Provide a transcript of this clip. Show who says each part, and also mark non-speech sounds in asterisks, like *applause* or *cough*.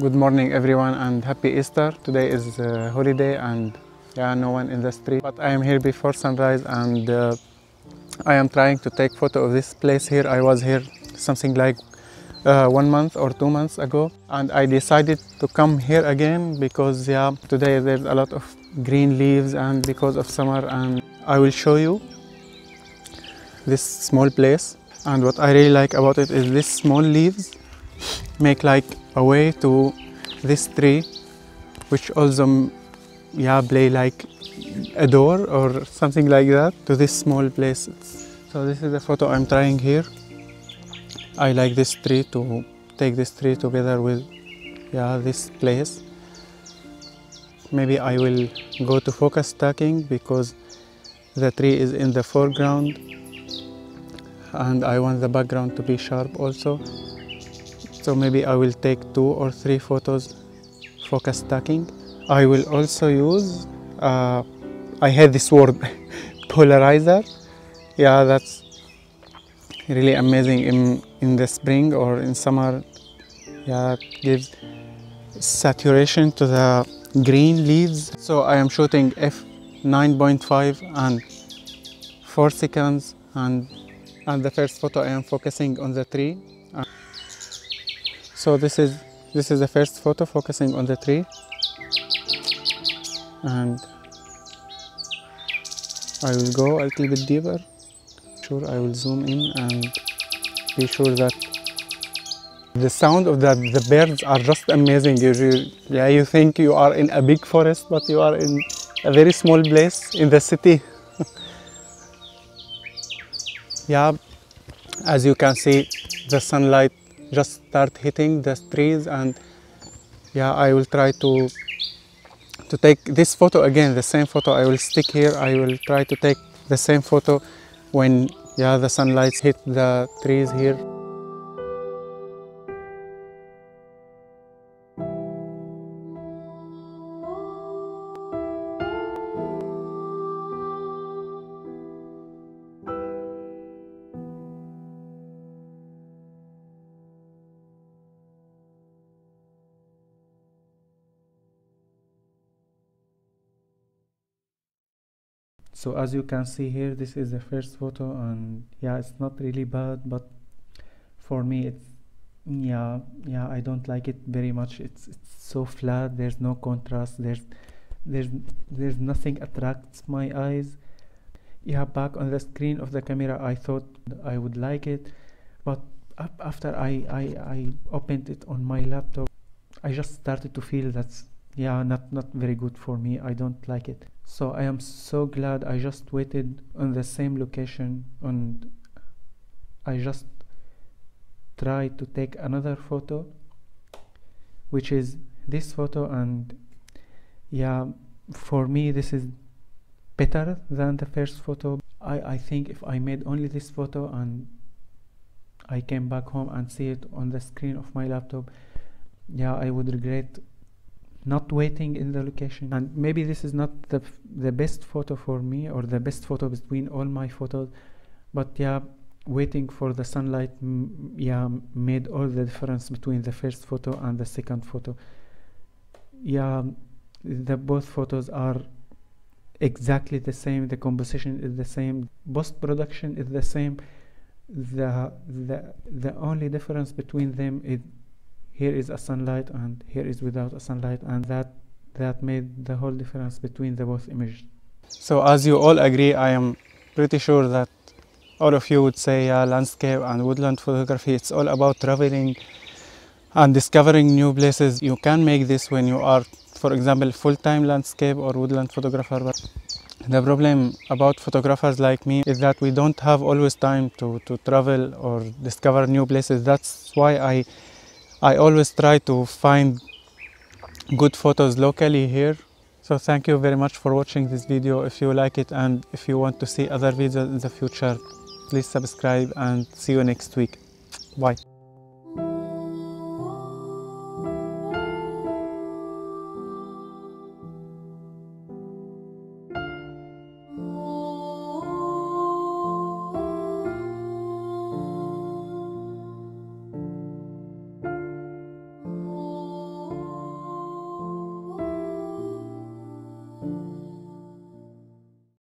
Speaker 1: Good morning everyone and happy Easter. Today is a holiday and yeah, no one in the street. But I am here before sunrise and uh, I am trying to take photo of this place here. I was here something like uh, one month or two months ago and I decided to come here again because yeah, today there's a lot of green leaves and because of summer and I will show you this small place and what I really like about it is this small leaves make like a way to this tree which also mm, yeah play like a door or something like that to this small place. So this is the photo i'm trying here. I like this tree to take this tree together with yeah this place. Maybe i will go to focus stacking because the tree is in the foreground and i want the background to be sharp also so maybe I will take two or three photos focus stacking. I will also use, uh, I hate this word, *laughs* polarizer. Yeah, that's really amazing in, in the spring or in summer. Yeah, it gives saturation to the green leaves. So I am shooting f 9.5 and 4 seconds and, and the first photo I am focusing on the tree. So this is this is the first photo focusing on the tree and I will go a little bit deeper. Sure I will zoom in and be sure that the sound of the, the birds are just amazing. You, you, yeah, you think you are in a big forest but you are in a very small place in the city. *laughs* yeah, as you can see the sunlight just start hitting the trees and yeah I will try to to take this photo again the same photo. I will stick here. I will try to take the same photo when yeah the sunlight hit the trees here so as you can see here this is the first photo and yeah it's not really bad but for me it's yeah yeah I don't like it very much. It's, it's so flat there's no contrast there's there's there's nothing attracts my eyes. Yeah back on the screen of the camera I thought I would like it but after I, I, I opened it on my laptop I just started to feel that's yeah not not very good for me. I don't like it. So I am so glad I just waited on the same location and I just tried to take another photo which is this photo. And yeah for me this is better than the first photo. I, I think if I made only this photo and I came back home and see it on the screen of my laptop yeah I would regret not waiting in the location. And maybe this is not the the best photo for me or the best photo between all my photos but yeah waiting for the sunlight yeah made all the difference between the first photo and the second photo. Yeah the both photos are exactly the same the composition is the same post production is the same. The the the only difference between them is here is a sunlight and here is without a sunlight and that that made the whole difference between the both images. So as you all agree i am pretty sure that all of you would say yeah, landscape and woodland photography it's all about traveling and discovering new places. You can make this when you are for example full-time landscape or woodland photographer but the problem about photographers like me is that we don't have always time to, to travel or discover new places. That's why i I always try to find good photos locally here. So thank you very much for watching this video. If you like it and if you want to see other videos in the future, please subscribe and see you next week. Bye.